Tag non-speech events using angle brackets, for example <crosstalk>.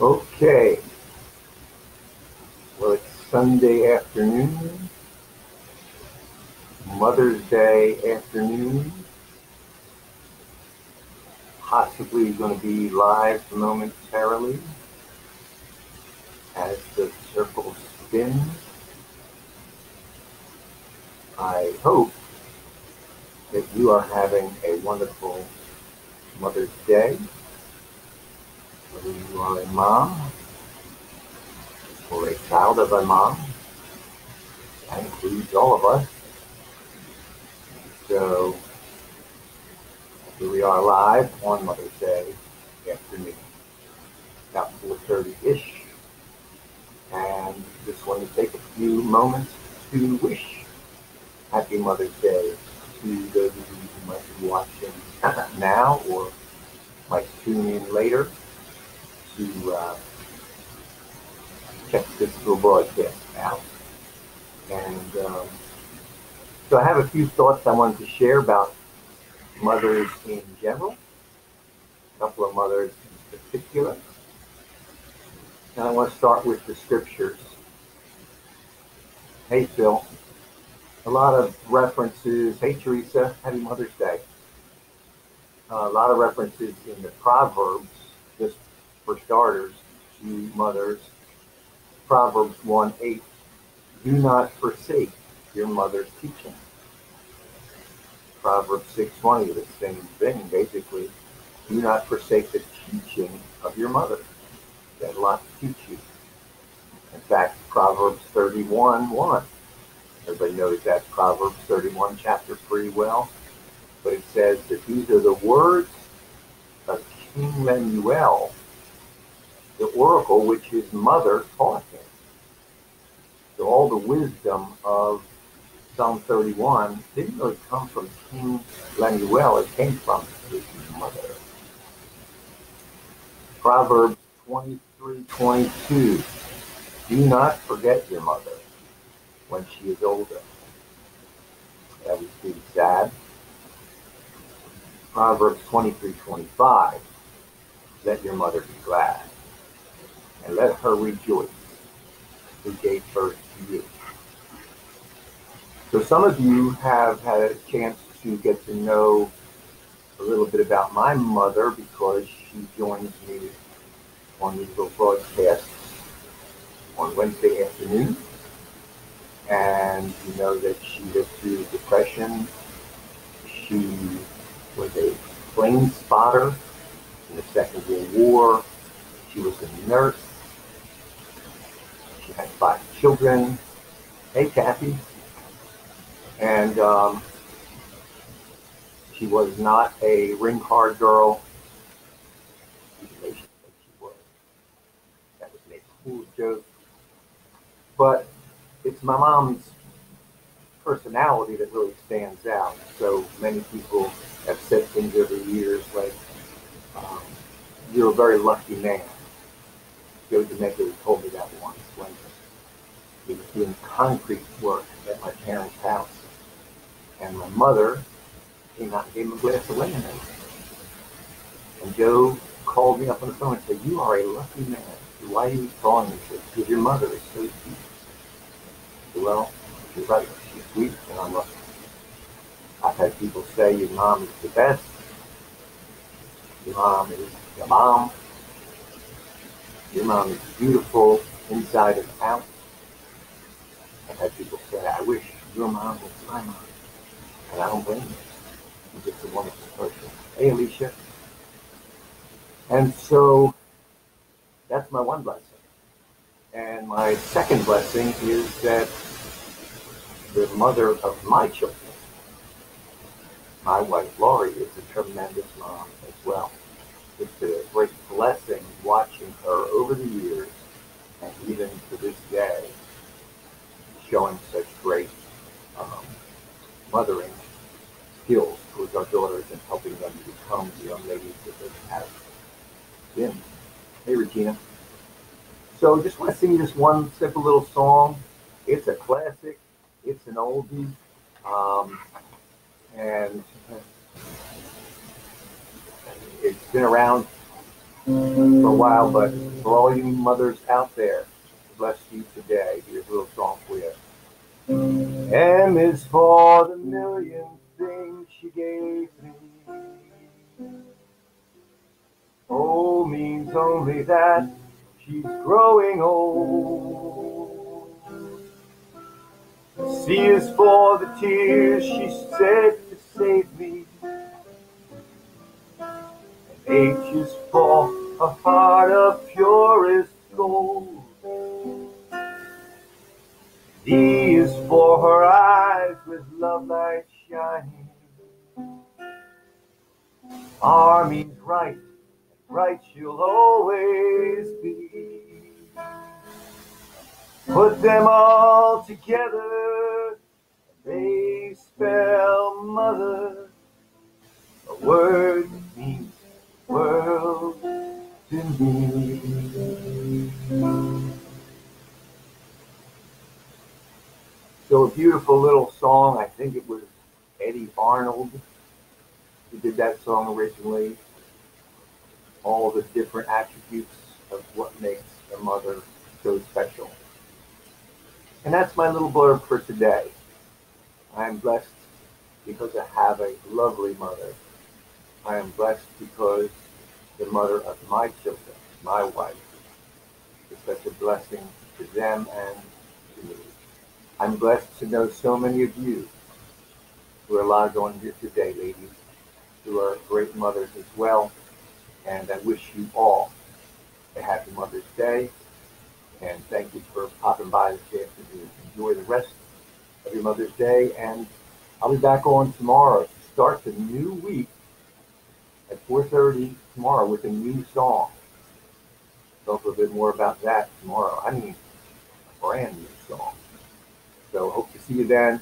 Okay. Well, it's Sunday afternoon, Mother's Day afternoon. Possibly going to be live momentarily as the circle spins. I hope that you are having a wonderful Mother's Day you are a mom or a child of a mom. That includes all of us. So here we are live on Mother's Day afternoon, about 4.30-ish. And just want to take a few moments to wish Happy Mother's Day to those of you who might be watching <laughs> now or might tune in later to uh, check this little broadcast out. And um, so I have a few thoughts I wanted to share about mothers in general, a couple of mothers in particular. And I want to start with the scriptures. Hey, Phil. A lot of references. Hey, Teresa. Happy Mother's Day. Uh, a lot of references in the Proverbs, just for starters, to mothers. Proverbs 1 8. Do not forsake your mother's teaching. Proverbs 620, the same thing, basically. Do not forsake the teaching of your mother. She had a lot to teach you. In fact, Proverbs 31 1. Everybody knows that Proverbs 31 chapter pretty well. But it says that these are the words of King Lemuel, the oracle which his mother taught him. So all the wisdom of Psalm 31 didn't really come from King Lemuel, it came from his mother. Proverbs 23 22. Do not forget your mother when she is older. That would be sad. Proverbs 23 25. Let your mother be glad and let her rejoice who gave birth to you. So some of you have had a chance to get to know a little bit about my mother because she joins me on these little broadcasts on Wednesday afternoon. And you know that she lived through depression. She was a plane spotter in the Second World War. She was a nurse. She had five children. Hey, Kathy. And um, she was not a ring card girl. She was. That was a school joke. But it's my mom's personality that really stands out. So many people have said things over the years like, um, you're a very lucky man. Joe DeMeco told me that once when he was doing concrete work at my parents' house. And my mother came out and gave him a glass of lemonade. And Joe called me up on the phone and said, You are a lucky man. Why are you calling me? Because your mother is so sweet. Said, well, you're right. She's sweet and I'm lucky. I've had people say your mom is the best. Your mom is your mom. Your mom is beautiful inside and out. I've had people say, I wish your mom was my mom. And I don't blame you. You're just a wonderful person. Hey, Alicia. And so that's my one blessing. And my second blessing is that the mother of my children, my wife Laurie, is a tremendous mom as well. It's a great blessing watching her over the years and even to this day showing such great um, mothering skills towards our daughters and helping them to become the young ladies that they have been. Hey, Regina. So just want to sing you this one simple little song. It's a classic. It's an oldie. Um, and it's been around for a while, but for all you mothers out there, bless you today. Here's a little song for you. M is for the million things she gave me. O means only that she's growing old. C is for the tears she said to save me. Is for a heart of purest gold. Is for her eyes with love light shining. Means right, right she'll always be. Put them all together, they spell mother. So a beautiful little song. I think it was Eddy Arnold who did that song originally. All the different attributes of what makes a mother so special. And that's my little blurb for today. I'm blessed because I have a lovely mother. I am blessed because the mother of my children, my wife, is such a blessing to them and to me. I'm blessed to know so many of you who are allowed on here today, ladies, who are great mothers as well. And I wish you all a happy Mother's Day. And thank you for popping by this afternoon. Enjoy the rest of your Mother's Day. And I'll be back on tomorrow to start the new week at 4.30 tomorrow with a new song. Talk a little bit more about that tomorrow. I mean, a brand new song. So hope to see you then.